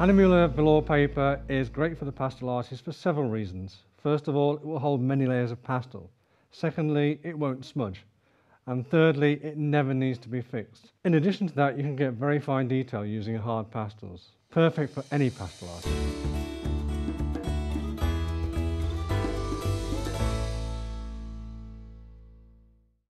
Hahnemühle velour paper is great for the pastel artist for several reasons. First of all, it will hold many layers of pastel. Secondly, it won't smudge. And thirdly, it never needs to be fixed. In addition to that, you can get very fine detail using hard pastels. Perfect for any pastel artist.